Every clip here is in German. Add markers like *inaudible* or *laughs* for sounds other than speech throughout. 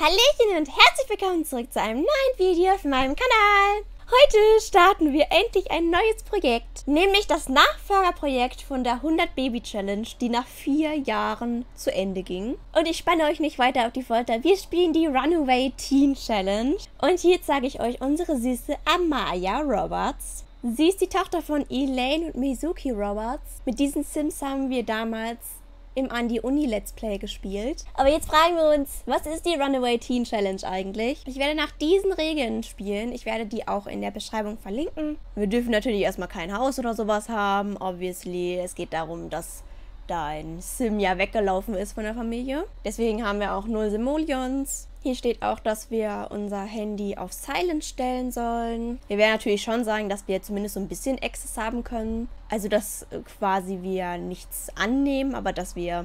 Hallöchen und herzlich willkommen zurück zu einem neuen Video auf meinem Kanal. Heute starten wir endlich ein neues Projekt, nämlich das Nachfolgerprojekt von der 100 Baby Challenge, die nach vier Jahren zu Ende ging. Und ich spanne euch nicht weiter auf die Folter, wir spielen die Runaway Teen Challenge. Und hier zeige ich euch unsere süße Amaya Roberts. Sie ist die Tochter von Elaine und Mizuki Roberts. Mit diesen Sims haben wir damals im Andi Uni Let's Play gespielt. Aber jetzt fragen wir uns, was ist die Runaway Teen Challenge eigentlich? Ich werde nach diesen Regeln spielen. Ich werde die auch in der Beschreibung verlinken. Wir dürfen natürlich erstmal kein Haus oder sowas haben, obviously. Es geht darum, dass dein Sim ja weggelaufen ist von der Familie. Deswegen haben wir auch null Simoleons. Hier steht auch, dass wir unser Handy auf Silent stellen sollen. Wir werden natürlich schon sagen, dass wir zumindest so ein bisschen Access haben können. Also, dass äh, quasi wir nichts annehmen, aber dass wir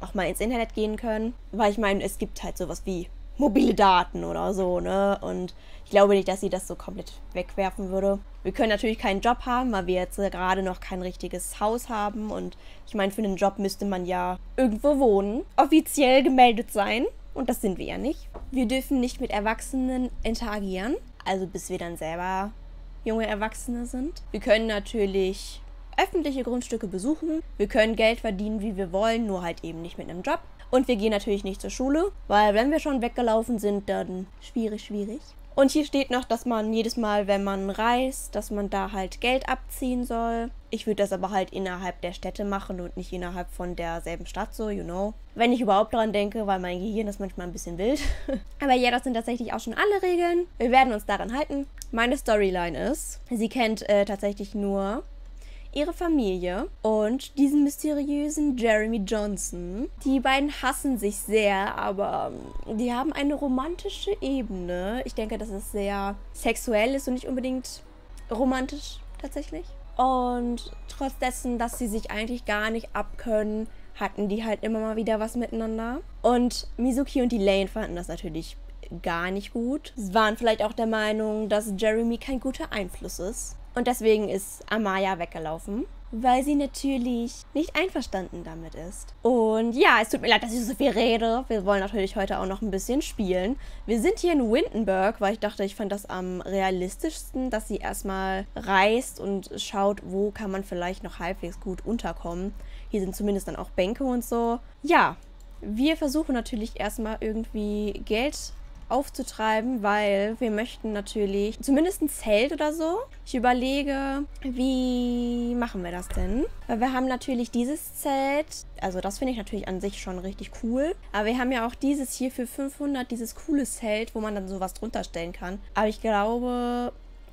auch mal ins Internet gehen können. Weil ich meine, es gibt halt sowas wie mobile Daten oder so, ne? Und ich glaube nicht, dass sie das so komplett wegwerfen würde. Wir können natürlich keinen Job haben, weil wir jetzt gerade noch kein richtiges Haus haben. Und ich meine, für einen Job müsste man ja irgendwo wohnen, offiziell gemeldet sein. Und das sind wir ja nicht. Wir dürfen nicht mit Erwachsenen interagieren, also bis wir dann selber junge Erwachsene sind. Wir können natürlich öffentliche Grundstücke besuchen. Wir können Geld verdienen, wie wir wollen, nur halt eben nicht mit einem Job. Und wir gehen natürlich nicht zur Schule, weil wenn wir schon weggelaufen sind, dann schwierig, schwierig. Und hier steht noch, dass man jedes Mal, wenn man reist, dass man da halt Geld abziehen soll. Ich würde das aber halt innerhalb der Städte machen und nicht innerhalb von derselben Stadt so, you know. Wenn ich überhaupt daran denke, weil mein Gehirn ist manchmal ein bisschen wild. *laughs* aber ja, das sind tatsächlich auch schon alle Regeln. Wir werden uns daran halten. Meine Storyline ist, sie kennt äh, tatsächlich nur ihre Familie und diesen mysteriösen Jeremy Johnson. Die beiden hassen sich sehr, aber ähm, die haben eine romantische Ebene. Ich denke, dass es sehr sexuell ist und nicht unbedingt romantisch tatsächlich. Und trotz dessen, dass sie sich eigentlich gar nicht abkönnen, hatten die halt immer mal wieder was miteinander. Und Mizuki und Elaine fanden das natürlich gar nicht gut. Sie waren vielleicht auch der Meinung, dass Jeremy kein guter Einfluss ist. Und deswegen ist Amaya weggelaufen, weil sie natürlich nicht einverstanden damit ist. Und ja, es tut mir leid, dass ich so viel rede. Wir wollen natürlich heute auch noch ein bisschen spielen. Wir sind hier in Windenburg, weil ich dachte, ich fand das am realistischsten, dass sie erstmal reist und schaut, wo kann man vielleicht noch halbwegs gut unterkommen. Hier sind zumindest dann auch Bänke und so. Ja, wir versuchen natürlich erstmal irgendwie Geld aufzutreiben, weil wir möchten natürlich zumindest ein Zelt oder so. Ich überlege, wie machen wir das denn? Weil wir haben natürlich dieses Zelt, also das finde ich natürlich an sich schon richtig cool. Aber wir haben ja auch dieses hier für 500, dieses coole Zelt, wo man dann sowas drunter stellen kann. Aber ich glaube,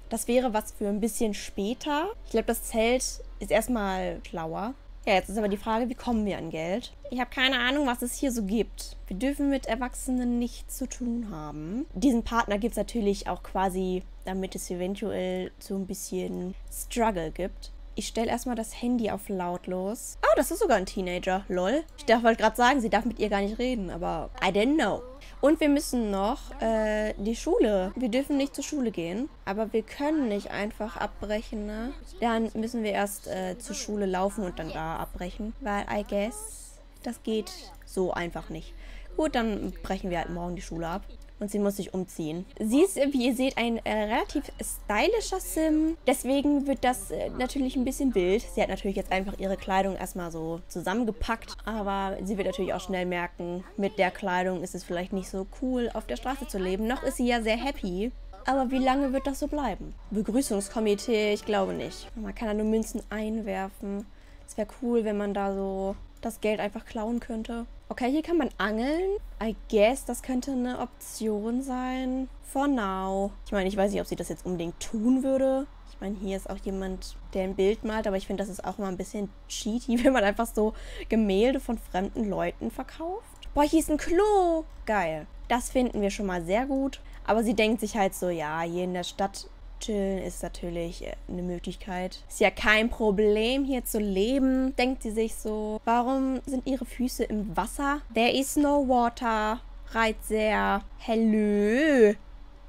das wäre was für ein bisschen später. Ich glaube, das Zelt ist erstmal schlauer. Ja, jetzt ist aber die Frage, wie kommen wir an Geld? Ich habe keine Ahnung, was es hier so gibt. Wir dürfen mit Erwachsenen nichts zu tun haben. Diesen Partner gibt es natürlich auch quasi, damit es eventuell so ein bisschen Struggle gibt. Ich stelle erstmal das Handy auf lautlos. Oh, das ist sogar ein Teenager. Lol. Ich wollte gerade sagen, sie darf mit ihr gar nicht reden, aber I didn't know. Und wir müssen noch äh, die Schule. Wir dürfen nicht zur Schule gehen, aber wir können nicht einfach abbrechen, ne? Dann müssen wir erst äh, zur Schule laufen und dann da abbrechen, weil I guess das geht so einfach nicht. Gut, dann brechen wir halt morgen die Schule ab und sie muss sich umziehen. Sie ist, wie ihr seht, ein äh, relativ stylischer Sim. Deswegen wird das äh, natürlich ein bisschen wild. Sie hat natürlich jetzt einfach ihre Kleidung erstmal so zusammengepackt. Aber sie wird natürlich auch schnell merken, mit der Kleidung ist es vielleicht nicht so cool, auf der Straße zu leben. Noch ist sie ja sehr happy. Aber wie lange wird das so bleiben? Begrüßungskomitee, ich glaube nicht. Man kann da nur Münzen einwerfen. Es wäre cool, wenn man da so das Geld einfach klauen könnte. Okay, hier kann man angeln. I guess, das könnte eine Option sein. For now. Ich meine, ich weiß nicht, ob sie das jetzt unbedingt tun würde. Ich meine, hier ist auch jemand, der ein Bild malt, aber ich finde, das ist auch immer ein bisschen cheaty, *laughs* wenn man einfach so Gemälde von fremden Leuten verkauft. Boah, hier ist ein Klo. Geil. Das finden wir schon mal sehr gut. Aber sie denkt sich halt so, ja, hier in der Stadt chillen ist natürlich äh, eine Möglichkeit. Ist ja kein Problem, hier zu leben, denkt sie sich so. Warum sind ihre Füße im Wasser? There is no water. Reit sehr. Hello.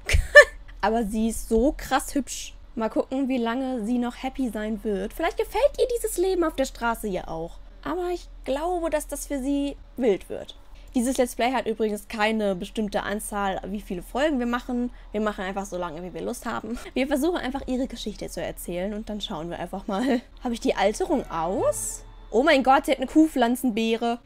*laughs* Aber sie ist so krass hübsch. Mal gucken, wie lange sie noch happy sein wird. Vielleicht gefällt ihr dieses Leben auf der Straße ja auch. Aber ich glaube, dass das für sie wild wird. Dieses Let's Play hat übrigens keine bestimmte Anzahl, wie viele Folgen wir machen. Wir machen einfach so lange, wie wir Lust haben. Wir versuchen einfach ihre Geschichte zu erzählen und dann schauen wir einfach mal. *laughs* Habe ich die Alterung aus? Oh mein Gott, sie hat eine Kuhpflanzenbeere.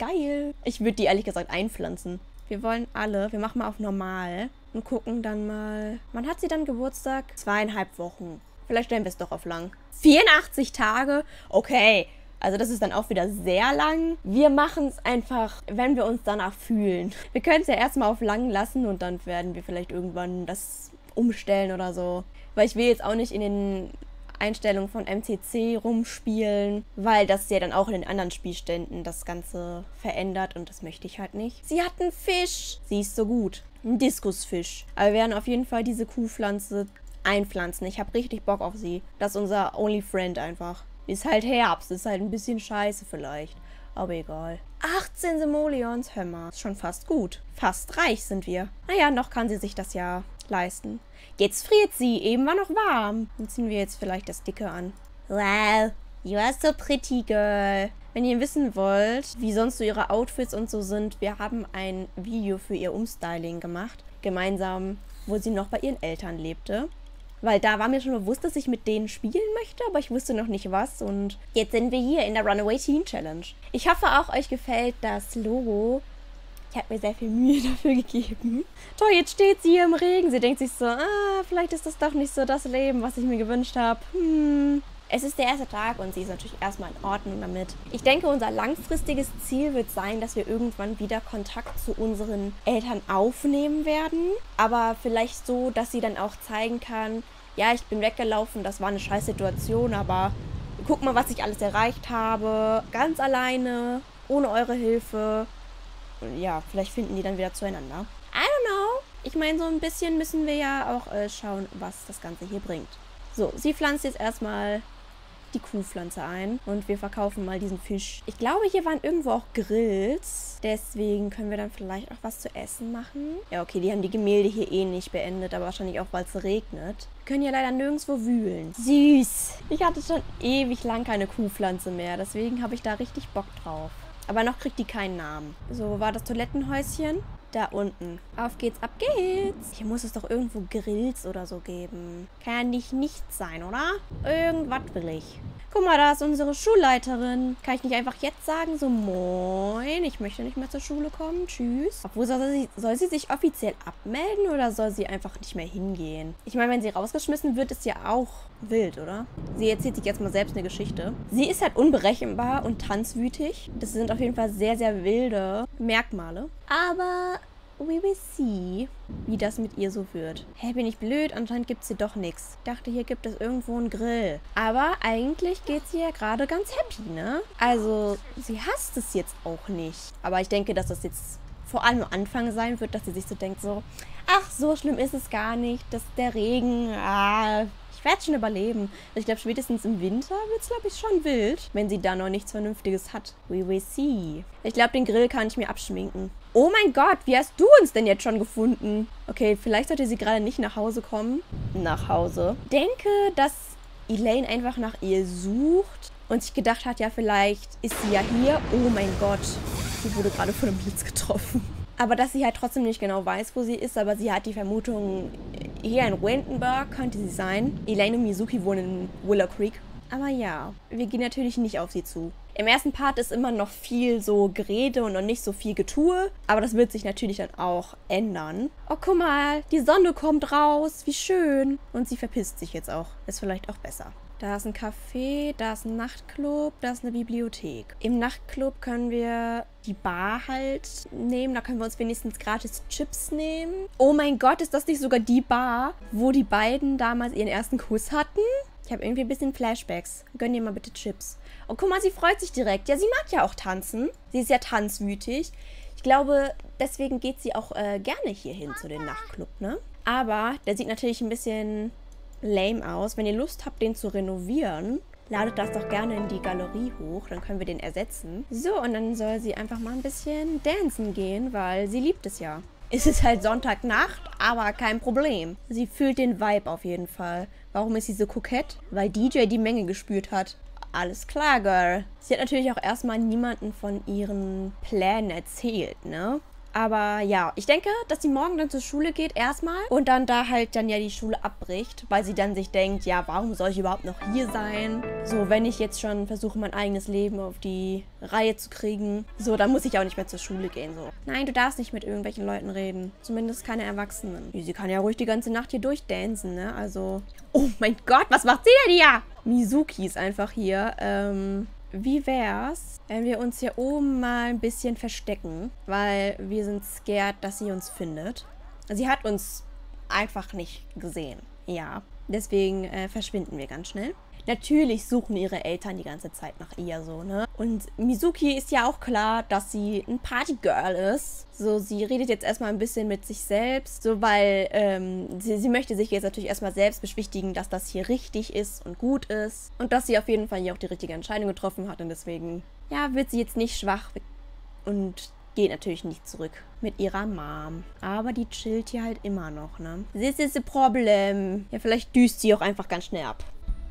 Geil. Ich würde die ehrlich gesagt einpflanzen. Wir wollen alle, wir machen mal auf normal und gucken dann mal. Wann hat sie dann Geburtstag? Zweieinhalb Wochen. Vielleicht stellen wir es doch auf lang. 84 Tage? Okay. Also das ist dann auch wieder sehr lang. Wir machen es einfach, wenn wir uns danach fühlen. Wir können es ja erstmal auf lang lassen und dann werden wir vielleicht irgendwann das umstellen oder so. Weil ich will jetzt auch nicht in den Einstellungen von MCC rumspielen, weil das ja dann auch in den anderen Spielständen das Ganze verändert und das möchte ich halt nicht. Sie hat einen Fisch. Sie ist so gut. Ein Diskusfisch. Aber wir werden auf jeden Fall diese Kuhpflanze einpflanzen. Ich habe richtig Bock auf sie. Das ist unser Only Friend einfach. Ist halt Herbst, ist halt ein bisschen scheiße vielleicht. Aber egal. 18 Simoleons, hör mal. Ist schon fast gut. Fast reich sind wir. Naja, noch kann sie sich das ja leisten. Jetzt friert sie, eben war noch warm. Dann ziehen wir jetzt vielleicht das Dicke an. Wow, you are so pretty, girl. Wenn ihr wissen wollt, wie sonst so ihre Outfits und so sind, wir haben ein Video für ihr Umstyling gemacht. Gemeinsam, wo sie noch bei ihren Eltern lebte. Weil da war mir schon bewusst, dass ich mit denen spielen möchte, aber ich wusste noch nicht was. Und jetzt sind wir hier in der Runaway Teen Challenge. Ich hoffe auch, euch gefällt das Logo. Ich habe mir sehr viel Mühe *laughs* dafür gegeben. Toll, jetzt steht sie hier im Regen. Sie denkt sich so, ah, vielleicht ist das doch nicht so das Leben, was ich mir gewünscht habe. Hm. Es ist der erste Tag und sie ist natürlich erstmal in Ordnung damit. Ich denke, unser langfristiges Ziel wird sein, dass wir irgendwann wieder Kontakt zu unseren Eltern aufnehmen werden. Aber vielleicht so, dass sie dann auch zeigen kann, ja, ich bin weggelaufen, das war eine scheiß Situation, aber guck mal, was ich alles erreicht habe. Ganz alleine, ohne eure Hilfe. Und ja, vielleicht finden die dann wieder zueinander. I don't know. Ich meine, so ein bisschen müssen wir ja auch äh, schauen, was das Ganze hier bringt. So, sie pflanzt jetzt erstmal die Kuhpflanze ein und wir verkaufen mal diesen Fisch. Ich glaube, hier waren irgendwo auch Grills. Deswegen können wir dann vielleicht auch was zu essen machen. Ja, okay, die haben die Gemälde hier eh nicht beendet, aber wahrscheinlich auch, weil es regnet. Wir können ja leider nirgendwo wühlen. Süß. Ich hatte schon ewig lang keine Kuhpflanze mehr, deswegen habe ich da richtig Bock drauf. Aber noch kriegt die keinen Namen. So, war das Toilettenhäuschen? Da unten. Auf geht's, ab geht's. Hier muss es doch irgendwo Grills oder so geben. Kann nicht nichts sein, oder? Irgendwas will ich. Guck mal, da ist unsere Schulleiterin. Kann ich nicht einfach jetzt sagen, so moin, ich möchte nicht mehr zur Schule kommen, tschüss. Obwohl, soll sie, soll sie sich offiziell abmelden oder soll sie einfach nicht mehr hingehen? Ich meine, wenn sie rausgeschmissen wird, ist ja auch wild, oder? Sie erzählt sich jetzt mal selbst eine Geschichte. Sie ist halt unberechenbar und tanzwütig. Das sind auf jeden Fall sehr, sehr wilde Merkmale. Aber we will see, wie das mit ihr so wird. Hä, bin ich blöd? Anscheinend gibt es hier doch nichts. Ich dachte, hier gibt es irgendwo einen Grill. Aber eigentlich geht sie ja gerade ganz happy, ne? Also, sie hasst es jetzt auch nicht. Aber ich denke, dass das jetzt vor allem am Anfang sein wird, dass sie sich so denkt, so, ach, so schlimm ist es gar nicht. Das der Regen, ah, ich werde schon überleben. Ich glaube, spätestens im Winter wird es, glaube ich, schon wild, wenn sie da noch nichts Vernünftiges hat. We will see. Ich glaube, den Grill kann ich mir abschminken. Oh mein Gott, wie hast du uns denn jetzt schon gefunden? Okay, vielleicht sollte sie gerade nicht nach Hause kommen. Nach Hause. Denke, dass Elaine einfach nach ihr sucht und sich gedacht hat, ja, vielleicht ist sie ja hier. Oh mein Gott, sie wurde gerade von einem Blitz getroffen. Aber dass sie halt trotzdem nicht genau weiß, wo sie ist, aber sie hat die Vermutung, hier in Windenburg könnte sie sein. Elaine und Mizuki wohnen in Willow Creek. Aber ja, wir gehen natürlich nicht auf sie zu. Im ersten Part ist immer noch viel so Gerede und noch nicht so viel Getue. Aber das wird sich natürlich dann auch ändern. Oh, guck mal, die Sonne kommt raus. Wie schön. Und sie verpisst sich jetzt auch. Ist vielleicht auch besser. Da ist ein Café, da ist ein Nachtclub, da ist eine Bibliothek. Im Nachtclub können wir die Bar halt nehmen. Da können wir uns wenigstens gratis Chips nehmen. Oh mein Gott, ist das nicht sogar die Bar, wo die beiden damals ihren ersten Kuss hatten? Ich habe irgendwie ein bisschen Flashbacks. Gönn dir mal bitte Chips. Oh, guck mal, sie freut sich direkt. Ja, sie mag ja auch tanzen. Sie ist ja tanzwütig. Ich glaube, deswegen geht sie auch äh, gerne hierhin zu dem Nachtclub, ne? Aber der sieht natürlich ein bisschen lame aus. Wenn ihr Lust habt, den zu renovieren, ladet das doch gerne in die Galerie hoch, dann können wir den ersetzen. So, und dann soll sie einfach mal ein bisschen dancen gehen, weil sie liebt es ja. Es ist halt Sonntagnacht, aber kein Problem. Sie fühlt den Vibe auf jeden Fall. Warum ist sie so kokett? Weil DJ die Menge gespürt hat. alles klar, Girl. Sie hat natürlich auch erstmal niemanden von ihren Plänen erzählt, ne? Aber ja, ich denke, dass sie morgen dann zur Schule geht erstmal und dann da halt dann ja die Schule abbricht, weil sie dann sich denkt, ja, warum soll ich überhaupt noch hier sein? So, wenn ich jetzt schon versuche, mein eigenes Leben auf die Reihe zu kriegen, so, dann muss ich auch nicht mehr zur Schule gehen, so. Nein, du darfst nicht mit irgendwelchen Leuten reden. Zumindest keine Erwachsenen. Sie kann ja ruhig die ganze Nacht hier durchdancen, ne? Also... Oh mein Gott, was macht sie denn hier? Mizuki ist einfach hier. Ähm, wie wär's, wenn wir uns hier oben mal ein bisschen verstecken? Weil wir sind scared, dass sie uns findet. Sie hat uns einfach nicht gesehen. Ja, deswegen äh, verschwinden wir ganz schnell. Natürlich suchen ihre Eltern die ganze Zeit nach ihr so, ne? Und Mizuki ist ja auch klar, dass sie ein Partygirl ist. So, sie redet jetzt erstmal ein bisschen mit sich selbst, so weil ähm, sie, sie möchte sich jetzt natürlich erstmal selbst beschwichtigen, dass das hier richtig ist und gut ist. Und dass sie auf jeden Fall hier auch die richtige Entscheidung getroffen hat. Und deswegen, ja, wird sie jetzt nicht schwach und geht natürlich nicht zurück mit ihrer Mom. Aber die chillt hier halt immer noch, ne? This is a problem. Ja, vielleicht düst sie auch einfach ganz schnell ab.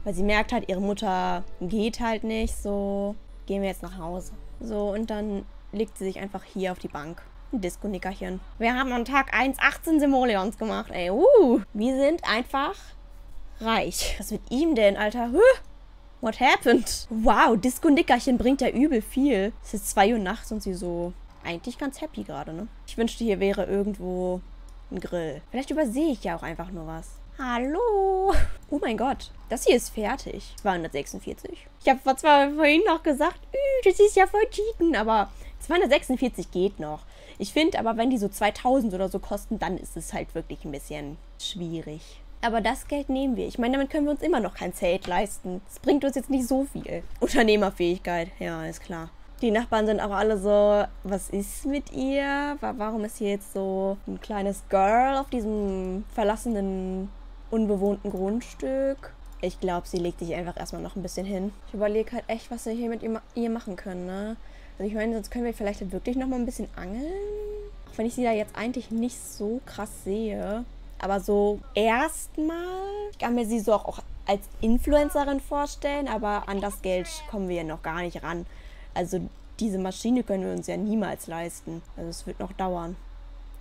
Weil sie merkt halt, ihre Mutter geht halt nicht. So, gehen wir jetzt nach Hause. So, und dann legt sie sich einfach hier auf die Bank. Ein Disco-Nickerchen. Wir haben an Tag 1 18 Simoleons gemacht, ey. Uh, wir sind einfach reich. Was mit ihm denn, Alter? Huh? What happened? Wow, Disco-Nickerchen bringt ja übel viel. Es ist 2 Uhr nachts und sie so eigentlich ganz happy gerade, ne? Ich wünschte, hier wäre irgendwo ein Grill. Vielleicht übersehe ich ja auch einfach nur was. Hallo. Oh mein Gott. Das hier ist fertig. 246. Ich habe zwar vorhin noch gesagt, das ist ja voll cheaten, aber 246 geht noch. Ich finde aber, wenn die so 2000 oder so kosten, dann ist es halt wirklich ein bisschen schwierig. Aber das Geld nehmen wir. Ich meine, damit können wir uns immer noch kein Zelt leisten. Das bringt uns jetzt nicht so viel. Unternehmerfähigkeit, ja, ist klar. Die Nachbarn sind auch alle so, was ist mit ihr? Warum ist hier jetzt so ein kleines Girl auf diesem verlassenen unbewohnten Grundstück. Ich glaube, sie legt sich einfach erstmal noch ein bisschen hin. Ich überlege halt echt, was wir hier mit ihr, machen können, ne? Also ich meine, sonst können wir vielleicht halt wirklich noch mal ein bisschen angeln. Auch wenn ich sie da jetzt eigentlich nicht so krass sehe. Aber so erstmal, kann mir sie so auch, auch als Influencerin vorstellen, aber an das Geld kommen wir ja noch gar nicht ran. Also diese Maschine können wir uns ja niemals leisten. Also es wird noch dauern.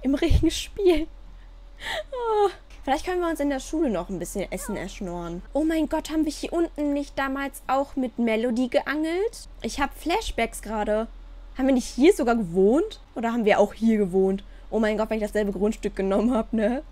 Im Regen spielen. Oh. *laughs* Vielleicht können wir uns in der Schule noch ein bisschen Essen erschnorren. Oh mein Gott, haben wir hier unten nicht damals auch mit Melody geangelt? Ich habe Flashbacks gerade. Haben wir nicht hier sogar gewohnt? Oder haben wir auch hier gewohnt? Oh mein Gott, wenn ich dasselbe Grundstück genommen habe, ne?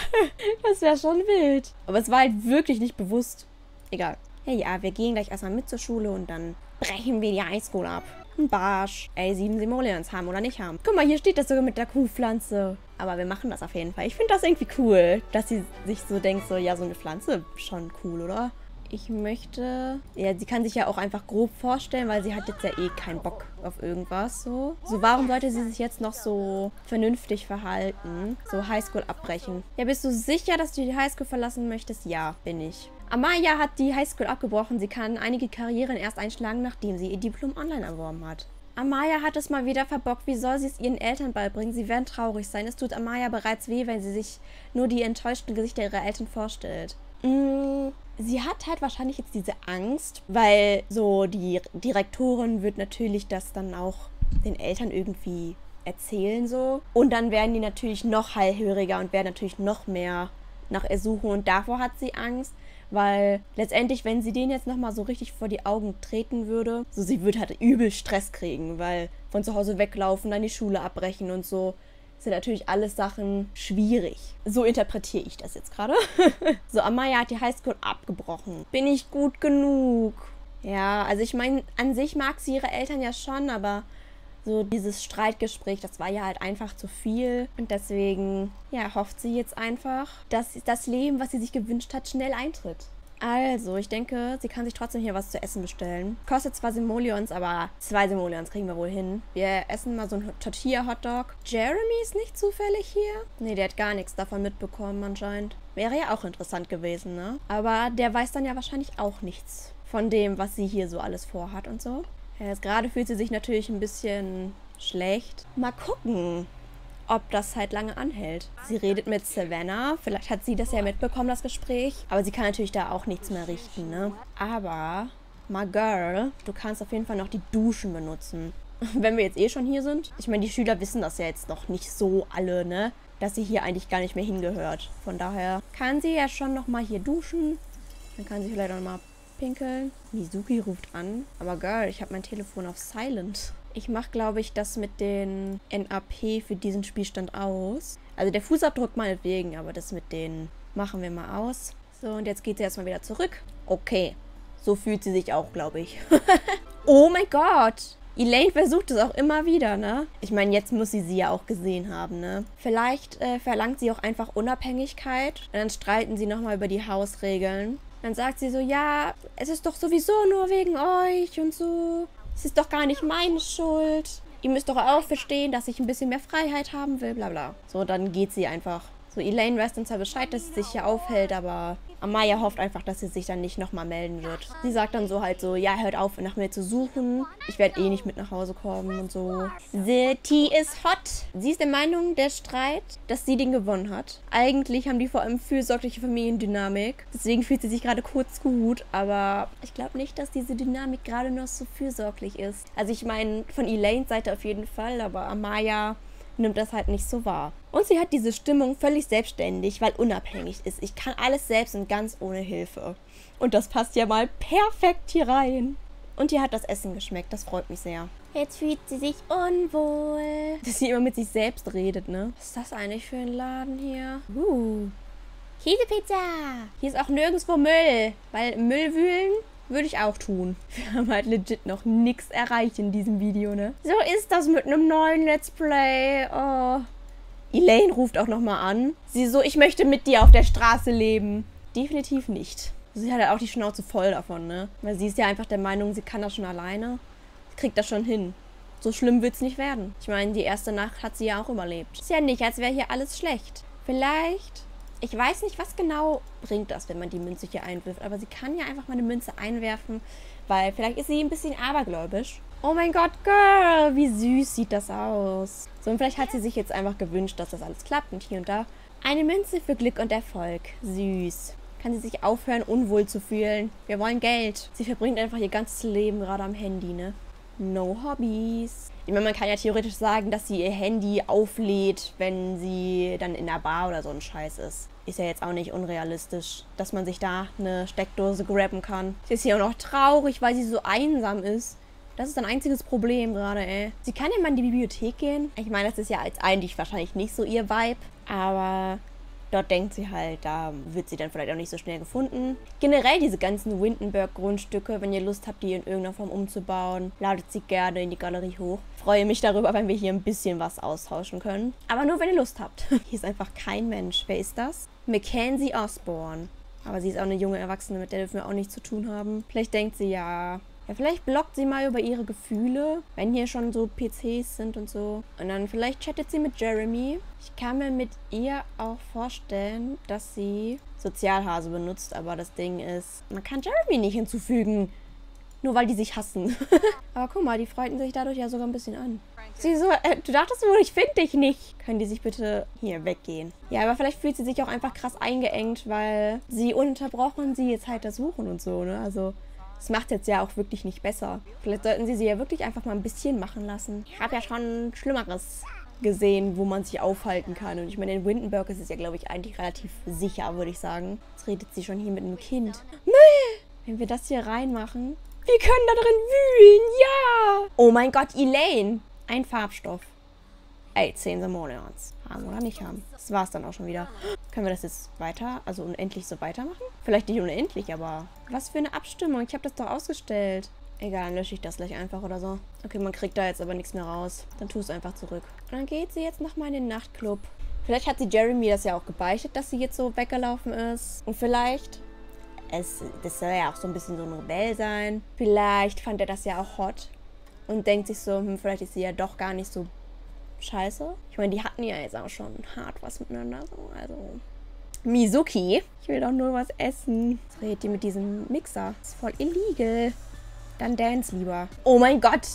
*laughs* das wäre schon wild. Aber es war halt wirklich nicht bewusst. Egal. Hey, ja, wir gehen gleich erstmal mit zur Schule und dann brechen wir die Highschool ab. Ein Barsch. Ey, sieben Simoleons haben oder nicht haben. Guck mal, hier steht das sogar mit der Kuhpflanze. Aber wir machen das auf jeden Fall. Ich finde das irgendwie cool, dass sie sich so denkt, so, ja, so eine Pflanze, schon cool, oder? Ich möchte... Ja, sie kann sich ja auch einfach grob vorstellen, weil sie hat jetzt ja eh keinen Bock auf irgendwas, so. So, warum sollte sie sich jetzt noch so vernünftig verhalten? So Highschool abbrechen. Ja, bist du sicher, dass du die Highschool verlassen möchtest? Ja, bin ich. Amaya hat die Highschool abgebrochen. Sie kann einige Karrieren erst einschlagen, nachdem sie ihr Diplom online erworben hat. Amaya hat es mal wieder verbockt. Wie soll sie es ihren Eltern beibringen? Sie werden traurig sein. Es tut Amaya bereits weh, wenn sie sich nur die enttäuschten Gesichter ihrer Eltern vorstellt. Mm, sie hat halt wahrscheinlich jetzt diese Angst, weil so die Direktorin wird natürlich das dann auch den Eltern irgendwie erzählen so. Und dann werden die natürlich noch hellhöriger und werden natürlich noch mehr nach ihr suchen. Und davor hat sie Angst. Weil letztendlich, wenn sie den jetzt nochmal so richtig vor die Augen treten würde, so sie würde halt übel Stress kriegen, weil von zu Hause weglaufen, dann die Schule abbrechen und so sind natürlich alles Sachen schwierig. So interpretiere ich das jetzt gerade. *laughs* so, Amaya hat die Highschool abgebrochen. Bin ich gut genug? Ja, also ich meine, an sich mag sie ihre Eltern ja schon, aber so dieses Streitgespräch, das war ja halt einfach zu viel. Und deswegen, ja, hofft sie jetzt einfach, dass das Leben, was sie sich gewünscht hat, schnell eintritt. Also, ich denke, sie kann sich trotzdem hier was zu essen bestellen. Kostet zwar Simoleons, aber zwei Simoleons kriegen wir wohl hin. Wir essen mal so einen Tortilla-Hotdog. Jeremy ist nicht zufällig hier? Nee, der hat gar nichts davon mitbekommen anscheinend. Wäre ja auch interessant gewesen, ne? Aber der weiß dann ja wahrscheinlich auch nichts von dem, was sie hier so alles vorhat und so. Ja, jetzt gerade fühlt sie sich natürlich ein bisschen schlecht. Mal gucken, ob das halt lange anhält. Sie redet mit Savannah. Vielleicht hat sie das ja mitbekommen, das Gespräch. Aber sie kann natürlich da auch nichts mehr richten, ne? Aber my girl, du kannst auf jeden Fall noch die Duschen benutzen. *laughs* Wenn wir jetzt eh schon hier sind. Ich meine, die Schüler wissen das ja jetzt noch nicht so alle, ne? Dass sie hier eigentlich gar nicht mehr hingehört. Von daher kann sie ja schon nochmal hier duschen. Dann kann sie vielleicht auch nochmal pinkeln. Mizuki ruft an. Aber Girl, ich habe mein Telefon auf Silent. Ich mache, glaube ich, das mit den NAP für diesen Spielstand aus. Also der Fußabdruck meinetwegen, aber das mit den machen wir mal aus. So, und jetzt geht sie erstmal wieder zurück. Okay, so fühlt sie sich auch, glaube ich. *laughs* oh mein Gott! Elaine versucht es auch immer wieder, ne? Ich meine, jetzt muss sie sie ja auch gesehen haben, ne? Vielleicht äh, verlangt sie auch einfach Unabhängigkeit. Und dann streiten sie nochmal über die Hausregeln. Dann sagt sie so, ja, es ist doch sowieso nur wegen euch und so. Es ist doch gar nicht meine Schuld. Ihr müsst doch auch verstehen, dass ich ein bisschen mehr Freiheit haben will, bla bla. So, dann geht sie einfach. So, Elaine weiß dann zwar Bescheid, dass sie sich hier aufhält, aber Amaya hofft einfach, dass sie sich dann nicht nochmal melden wird. Sie sagt dann so halt so, ja, hört auf, nach mir zu suchen. Ich werde eh nicht mit nach Hause kommen und so. The tea is hot. Sie ist der Meinung, der Streit, dass sie den gewonnen hat. Eigentlich haben die vor allem fürsorgliche Familiendynamik. Deswegen fühlt sie sich gerade kurz gut, aber ich glaube nicht, dass diese Dynamik gerade noch so fürsorglich ist. Also ich meine, von Elaines Seite auf jeden Fall, aber Amaya nimmt das halt nicht so wahr. Und sie hat diese Stimmung völlig selbstständig, weil unabhängig ist. Ich kann alles selbst und ganz ohne Hilfe. Und das passt ja mal perfekt hier rein. Und ihr hat das Essen geschmeckt, das freut mich sehr. Jetzt fühlt sie sich unwohl. Dass sie immer mit sich selbst redet, ne? Was ist das eigentlich für ein Laden hier? Uh. Käsepizza. Hier ist auch nirgendwo Müll. Weil Müll wühlen würde ich auch tun. *laughs* Wir haben halt legit noch nichts erreicht in diesem Video, ne? So ist das mit einem neuen Let's Play. Oh. Elaine ruft auch nochmal an. Sie so, ich möchte mit dir auf der Straße leben. Definitiv nicht. Sie hat halt auch die Schnauze voll davon, ne? Weil sie ist ja einfach der Meinung, sie kann das schon alleine. Sie kriegt das schon hin. So schlimm wird's nicht werden. Ich meine, die erste Nacht hat sie ja auch überlebt. Ist ja nicht, als wäre hier alles schlecht. Vielleicht ich weiß nicht, was genau bringt das, wenn man die Münze hier einwirft. Aber sie kann ja einfach mal eine Münze einwerfen, weil vielleicht ist sie ein bisschen abergläubisch. Oh mein Gott, Girl, wie süß sieht das aus. So, und vielleicht hat sie sich jetzt einfach gewünscht, dass das alles klappt und hier und da. Eine Münze für Glück und Erfolg. Süß. Kann sie sich aufhören, unwohl zu fühlen. Wir wollen Geld. Sie verbringt einfach ihr ganzes Leben gerade am Handy, ne? No Hobbies. Ich meine, man kann ja theoretisch sagen, dass sie ihr Handy auflädt, wenn sie dann in der Bar oder so ein Scheiß ist. Ist ja jetzt auch nicht unrealistisch, dass man sich da eine Steckdose grabben kann. Sie ist hier auch noch traurig, weil sie so einsam ist. Das ist ein einziges Problem gerade, ey. Sie kann ja mal in die Bibliothek gehen. Ich meine, das ist ja als eigentlich wahrscheinlich nicht so ihr Vibe. Aber Dort denkt sie halt, da wird sie dann vielleicht auch nicht so schnell gefunden. Generell diese ganzen Windenberg-Grundstücke, wenn ihr Lust habt, die in irgendeiner Form umzubauen, ladet sie gerne in die Galerie hoch. Freue mich darüber, wenn wir hier ein bisschen was austauschen können. Aber nur, wenn ihr Lust habt. *laughs* Hier ist einfach kein Mensch. Wer ist das? Mackenzie Osborne. Aber sie ist auch eine junge Erwachsene, mit der dürfen wir auch nichts zu tun haben. Vielleicht denkt sie ja, ja, vielleicht bloggt sie mal über ihre Gefühle, wenn hier schon so PCs sind und so. Und dann vielleicht chattet sie mit Jeremy. Ich kann mir mit ihr auch vorstellen, dass sie Sozialhase benutzt, aber das Ding ist, man kann Jeremy nicht hinzufügen. Nur weil die sich hassen. *laughs* aber guck mal, die freuten sich dadurch ja sogar ein bisschen an. Sie so, äh, du dachtest wohl, ich finde dich nicht. Können die sich bitte hier weggehen? Ja, aber vielleicht fühlt sie sich auch einfach krass eingeengt, weil sie ununterbrochen sie jetzt halt das suchen und so, ne? Also das macht jetzt ja auch wirklich nicht besser. Vielleicht sollten sie sie ja wirklich einfach mal ein bisschen machen lassen. Ich habe ja schon Schlimmeres gesehen, wo man sich aufhalten kann. Und ich meine, in Windenburg ist es ja, glaube ich, eigentlich relativ sicher, würde ich sagen. Jetzt redet sie schon hier mit einem Kind. Müll! Wenn wir das hier reinmachen. Wir können da drin wühlen, ja! Oh mein Gott, Elaine! Ein Farbstoff. Ey, 10 Simoleons. Haben oder nicht haben. Das war's dann auch schon wieder. Können wir das jetzt weiter, also unendlich so weitermachen? Vielleicht nicht unendlich, aber was für eine Abstimmung. Ich habe das doch ausgestellt. Egal, dann lösche ich das gleich einfach oder so. Okay, man kriegt da jetzt aber nichts mehr raus. Dann tu es einfach zurück. Und dann geht sie jetzt nochmal in den Nachtclub. Vielleicht hat sie Jeremy das ja auch gebeichtet, dass sie jetzt so weggelaufen ist. Und vielleicht, es, das soll ja auch so ein bisschen so ein Rebell sein. Vielleicht fand er das ja auch hot. Und denkt sich so, hm, vielleicht ist sie ja doch gar nicht so scheiße. Ich meine, die hatten ja jetzt auch schon hart was miteinander. So. Also, Mizuki. Ich will doch nur was essen. Was redet die mit diesem Mixer? Das ist voll illegal. Dann dance lieber. Oh mein Gott.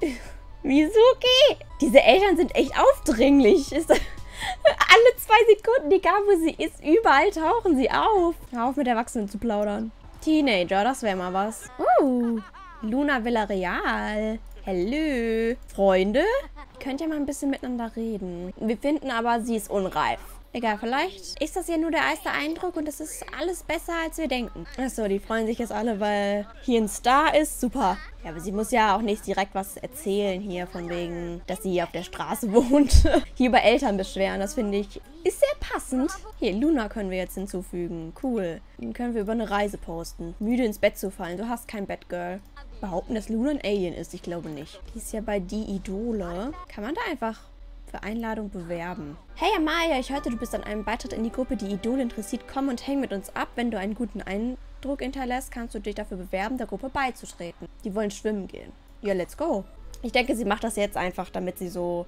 *laughs* Mizuki. Diese Eltern sind echt aufdringlich. Ist *laughs* alle zwei Sekunden, egal wo sie ist, überall tauchen sie auf. Hör auf mit Erwachsenen zu plaudern. Teenager, das wäre mal was. Uh, Luna Villarreal. Hallo. Freunde? Ihr könnt ja mal ein bisschen miteinander reden. Wir finden aber, sie ist unreif. Egal, vielleicht ist das ja nur der erste Eindruck und es ist alles besser, als wir denken. Achso, die freuen sich jetzt alle, weil hier ein Star ist. Super. Ja, aber sie muss ja auch nicht direkt was erzählen hier, von wegen, dass sie hier auf der Straße *laughs* wohnt. hier über Eltern beschweren, das finde ich, ist sehr passend. Hier, Luna können wir jetzt hinzufügen. Cool. Den können wir über eine Reise posten. Müde ins Bett zu fallen. Du hast kein Bett, Girl. Behaupten, dass Luna ein Alien ist? Ich glaube nicht. Die ist ja bei Die Idole. Kann man da einfach für Einladung bewerben. Hey Amaya, ich hörte, du bist an einem Beitritt in die Gruppe Die Idole interessiert. Komm und häng mit uns ab. Wenn du einen guten Eindruck hinterlässt, kannst du dich dafür bewerben, der Gruppe beizutreten. Die wollen schwimmen gehen. Ja, let's go. Ich denke, sie macht das jetzt einfach, damit sie so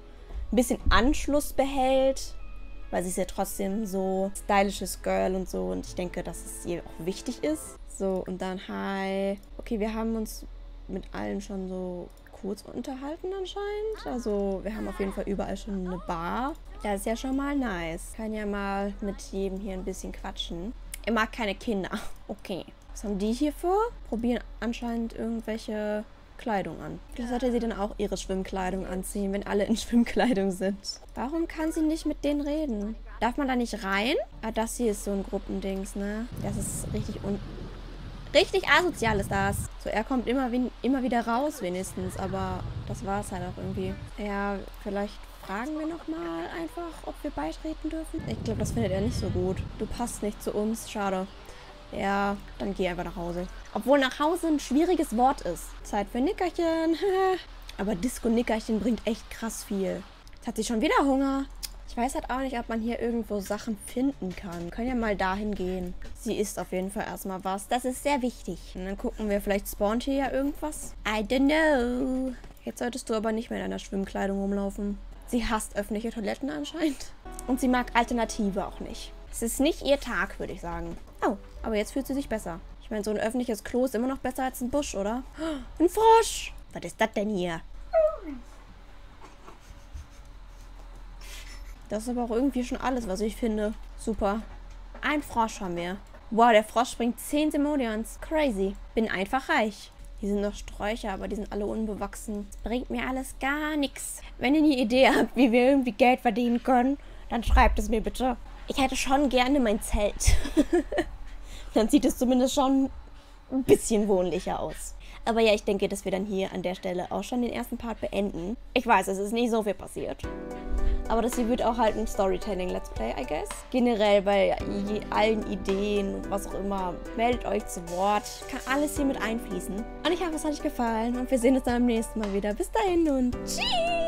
ein bisschen Anschluss behält. Weil sie ist ja trotzdem so stylisches Girl und so. Und ich denke, dass es ihr auch wichtig ist. So, und dann hi. Okay, wir haben uns mit allen schon so kurz unterhalten anscheinend. Also wir haben auf jeden Fall überall schon eine Bar. Das ist ja schon mal nice. Kann ja mal mit jedem hier ein bisschen quatschen. Er mag keine Kinder. *laughs* Okay. Was haben die hier vor? Probieren anscheinend irgendwelche Kleidung an. Vielleicht sollte sie dann auch ihre Schwimmkleidung anziehen, wenn alle in *laughs* Schwimmkleidung sind. Warum kann sie nicht mit denen reden? Darf man da nicht rein? Ah, das hier ist so ein Gruppendings, ne? Das ist richtig un Richtig asozial ist das. So, er kommt immer, immer wieder raus wenigstens, aber das war es halt auch irgendwie. Ja, vielleicht fragen wir nochmal einfach, ob wir beitreten dürfen. Ich glaube, das findet er nicht so gut. Du passt nicht zu uns, schade. Ja, dann geh einfach nach Hause. Obwohl nach Hause ein schwieriges Wort ist. Zeit für Nickerchen. *laughs* aber Disco-Nickerchen bringt echt krass viel. Jetzt hat sie schon wieder Hunger. Ich weiß halt auch nicht, ob man hier irgendwo Sachen finden kann. Können ja mal dahin gehen. Sie isst auf jeden Fall erstmal was. Das ist sehr wichtig. Und dann gucken wir, vielleicht spawnt hier ja irgendwas. I don't know. Jetzt solltest du aber nicht mehr in deiner Schwimmkleidung rumlaufen. Sie hasst öffentliche Toiletten anscheinend. Und sie mag Alternative auch nicht. Es ist nicht ihr Tag, würde ich sagen. Oh, aber jetzt fühlt sie sich besser. Ich meine, so ein öffentliches Klo ist immer noch besser als ein Busch, oder? Ein Frosch! Was ist das denn hier? Das ist aber auch irgendwie schon alles, was ich finde. Super. Ein Frosch haben wir. Wow, der Frosch bringt 10 Simoleons. Crazy. Bin einfach reich. Hier sind noch Sträucher, aber die sind alle unbewachsen. Das bringt mir alles gar nichts. Wenn ihr eine Idee habt, wie wir irgendwie Geld verdienen können, dann schreibt es mir bitte. Ich hätte schon gerne mein Zelt. *laughs* dann sieht es zumindest schon ein bisschen wohnlicher aus. Aber ja, ich denke, dass wir dann hier an der Stelle auch schon den ersten Part beenden. Ich weiß, es ist nicht so viel passiert. Aber das hier wird auch halt ein Storytelling-Let's Play, I guess. Generell bei allen Ideen, was auch immer, meldet euch zu Wort. Kann alles hier mit einfließen. Und ich hoffe, es hat euch gefallen und wir sehen uns dann beim nächsten Mal wieder. Bis dahin und tschüss!